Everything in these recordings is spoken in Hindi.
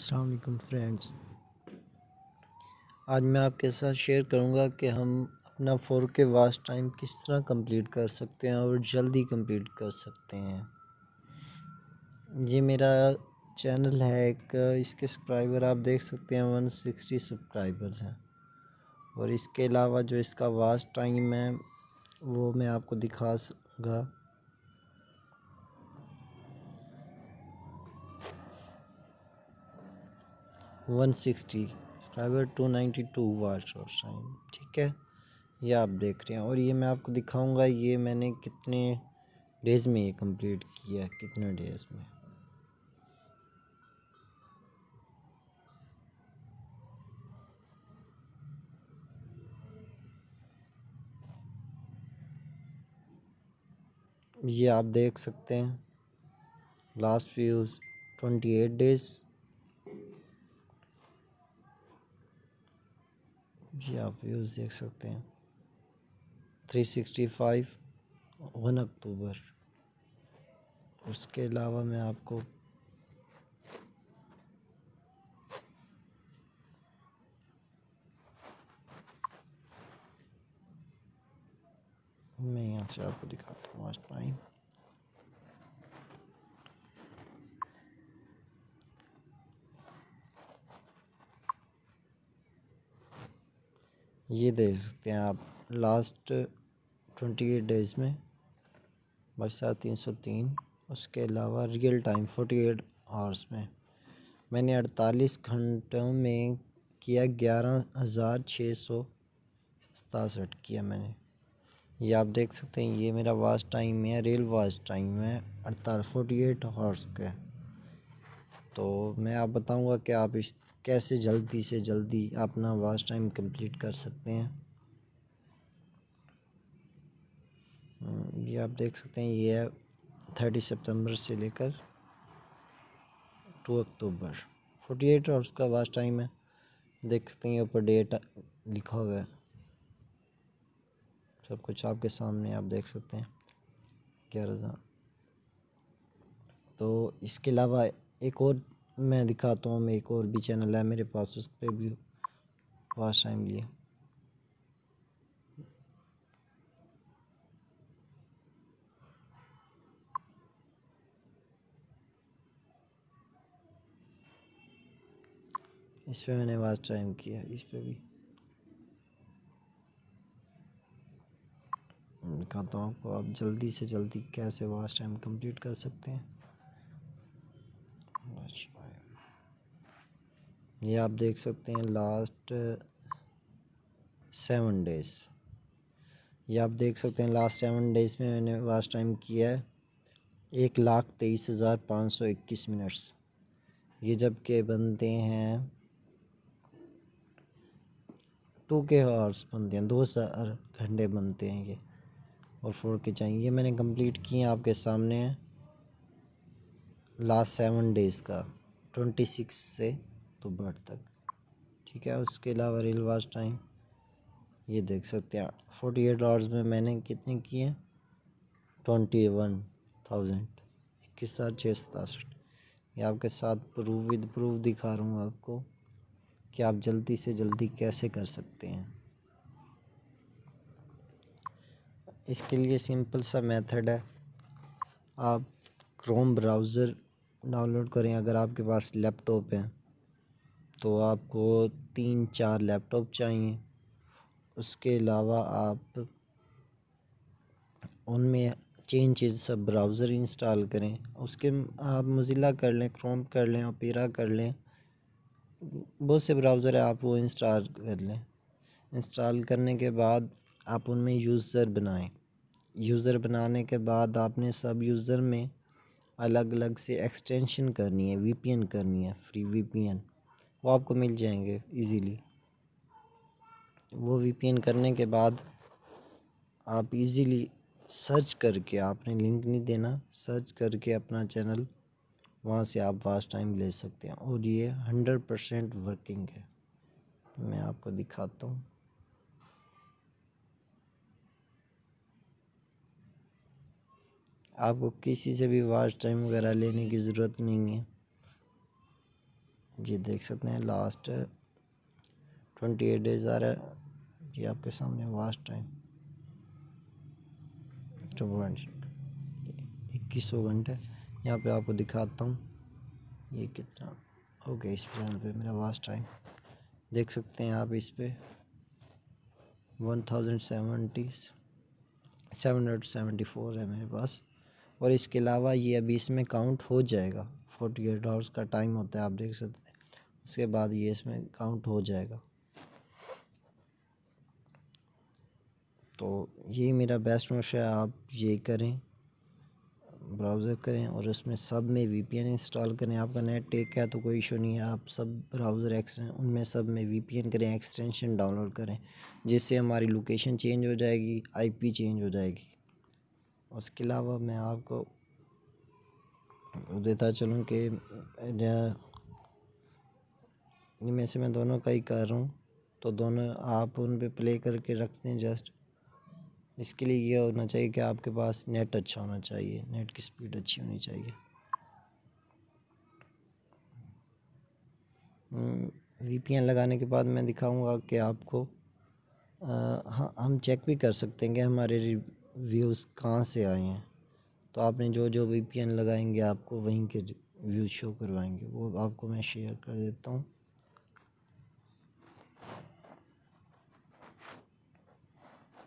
असलकम फ्रेंड्स। आज मैं आपके साथ शेयर करूँगा कि हम अपना फोर के वास्ट टाइम किस तरह कंप्लीट कर सकते हैं और जल्दी कंप्लीट कर सकते हैं। ये मेरा चैनल है एक, इसके सब्सक्राइबर आप देख सकते हैं, वन सिक्सटी सब्सक्राइबर्स हैं। और इसके अलावा जो इसका वास्ट टाइम है, वो मैं आपको दिखा सकूँगा one sixty, subscriber two ninety two watch और टाइम ठीक है? ये आप देख रहे हैं और ये मैं आपको दिखाऊँगा ये मैंने कितने डेज़ में ये कंप्लीट किया कितने डेज़ में। ये आप देख सकते हैं last views twenty eight days जी आप व्यूज़ देख सकते हैं। Three sixty five one October उसके अलावा मैं आपको मैं यहाँ से आपको दिखाता हूँ आज टाइम ये देख सकते हैं आप लास्ट ट्वेंटी एट डेज़ में बस तीन सौ तीन, उसके अलावा real time forty eight hours में। मैंने अड़तालीस घंटों में किया ग्यारह हज़ार छः सौ सतासठ किया मैंने। ये आप देख सकते हैं, ये मेरा वाच टाइम है रियल वाच टाइम है, अड़तालीस फोर्टी एट हॉर्स का। तो मैं आप बताऊँगा कि आप इस कैसे जल्दी से जल्दी अपना वाच टाइम कंप्लीट कर सकते हैं? हम्म, ये आप देख सकते हैं ये है थर्टी सितंबर से लेकर टू अक्टूबर। फोर्टी एट आवर्स का वाच टाइम है। देख सकते हैं ऊपर डेट लिखा हुआ है। सब कुछ आपके सामने आप देख सकते हैं। ग्यारह तो इसके अलावा एक और मैं दिखाता हूँ मैं एक और भी चैनल है, मेरे पास पर भी वाच टाइम लिया इस पर मैंने वाच टाइम किया, इस पर भी। दिखाता हूँ आपको, आप जल्दी से जल्दी कैसे वाच टाइम कंप्लीट कर सकते हैं। ये आप देख सकते हैं लास्ट सेवन डेज़ ये आप देख सकते हैं लास्ट सेवन डेज़ में मैंने वास्ट टाइम किया है एक लाख तेईस हज़ार पाँच सौ इक्कीस मिनट्स ये जब के बनते हैं टू के आवर्स बनते हैं, दो हज़ार घंटे बनते हैं ये और फोर के चाहिए। ये मैंने कंप्लीट किए आपके सामने लास्ट सेवन डेज़ का ट्वेंटी सिक्स से अक्टूबर तक। ठीक है, उसके अलावा रियल वाच टाइम ये देख सकते हैं फोर्टी एट आवर्स में मैंने कितने किए? ट्वेंटी वन थाउज़ेंड इक्कीस हज़ार छः सतासठ। ये आपके साथ प्रूफ विद प्रूफ दिखा रहा हूँ आपको कि आप जल्दी से जल्दी कैसे कर सकते हैं। इसके लिए सिंपल सा मेथड है। आप क्रोम ब्राउज़र डाउनलोड करें, अगर आपके पास लैपटॉप है। तो आपको तीन चार लैपटॉप चाहिए। उसके अलावा आप उनमें चेंज चीज़ सब ब्राउज़र इंस्टॉल करें। उसके आप मज़िला कर लें क्रोम कर लें ओपेरा कर लें, बहुत से ब्राउज़र है, आप वो इंस्टॉल कर लें। इंस्टॉल करने के बाद आप उनमें यूज़र बनाएँ। यूज़र बनाने के बाद आपने सब यूज़र में अलग अलग से एक्सटेंशन करनी है वीपीएन करनी है फ्री वीपीएन वो आपको मिल जाएँगे इजीली वो वीपीएन करने के बाद आप इजीली सर्च करके, आपने लिंक नहीं देना सर्च करके अपना चैनल वहाँ से आप वास्ट टाइम ले सकते हैं। और ये हंड्रेड परसेंट वर्किंग है। मैं आपको दिखाता हूँ। आपको किसी से भी वाच टाइम वगैरह लेने की ज़रूरत नहीं है। ये देख सकते हैं लास्ट ट्वेंटी एट डेज़ आ रहा है। ये आपके सामने वास्ट टाइम इक्कीस सौ घंटे। यहाँ पे आपको दिखाता हूँ। ये कितना। ओके इस चैनल पे मेरा वास्ट टाइम देख सकते हैं आप इस पर one thousand seventy seven hundred seventy four है मेरे पास। और इसके अलावा ये अभी इसमें काउंट हो जाएगा। फोर्टी एट आवर्स का टाइम होता है, आप देख सकते हैं। उसके बाद ये इसमें काउंट हो जाएगा। तो यही मेरा बेस्ट मशा है, आप ये करें ब्राउज़र करें और उसमें सब में वीपीएन इंस्टॉल करें। आपका नेट टेक है तो कोई इशू नहीं है, आप सब ब्राउज़र एक्सटें उनमें सब में वीपीएन करें एक्सटेंशन डाउनलोड करें, जिससे हमारी लोकेशन चेंज हो जाएगी आईपी चेंज हो जाएगी। उसके अलावा मैं आपको देता चलूँ कि इनमें से मैं दोनों का ही कर रहा हूँ। तो दोनों आप उन पर प्ले करके रखते हैं जस्ट इसके लिए ये होना चाहिए कि आपके पास नेट अच्छा होना चाहिए। नेट की स्पीड अच्छी होनी चाहिए। वी हम्म, लगाने के बाद मैं दिखाऊँगा कि आपको हाँ हम चेक भी कर सकते हैं कि हमारे व्यूज़ कहाँ से आए हैं। तो आपने जो जो वीपीएन लगाएँगे आपको वहीं के व्यूज़ शो करवाएँगे। वो आपको मैं शेयर कर देता हूँ।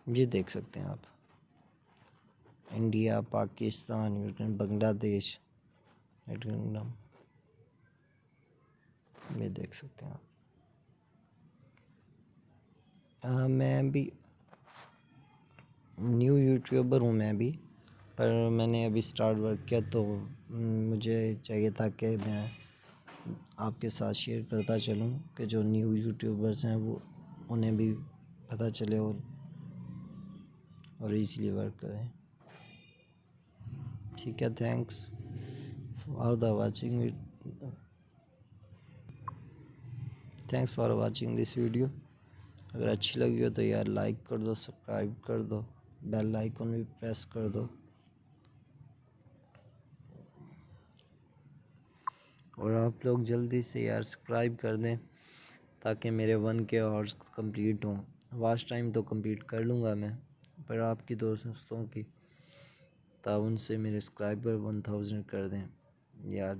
ये देख सकते हैं आप। इंडिया पाकिस्तान बांग्लादेश किंगडम ये देख सकते हैं आप। आ, मैं भी न्यू यूट्यूबर हूँ मैं भी पर मैंने अभी स्टार्ट वर्क किया तो मुझे चाहिए था कि मैं आपके साथ शेयर करता चलूँ कि जो न्यू यूट्यूबर्स हैं वो उन्हें भी पता चले और और इजीली वर्क करें। ठीक है thanks for the watching thanks for watching this video अगर अच्छी लगी हो तो यार लाइक कर दो सब्सक्राइब कर दो बेल आइकन भी प्रेस कर दो। और आप लोग जल्दी से यार सब्सक्राइब कर दें, ताकि मेरे वन के आवर्स कंप्लीट हों। वास्ट टाइम तो कंप्लीट कर लूँगा मैं। पर आपकी दोस्तों की ताउन से मेरे सब्सक्राइबर वन थाउज़ेंड कर दें। यार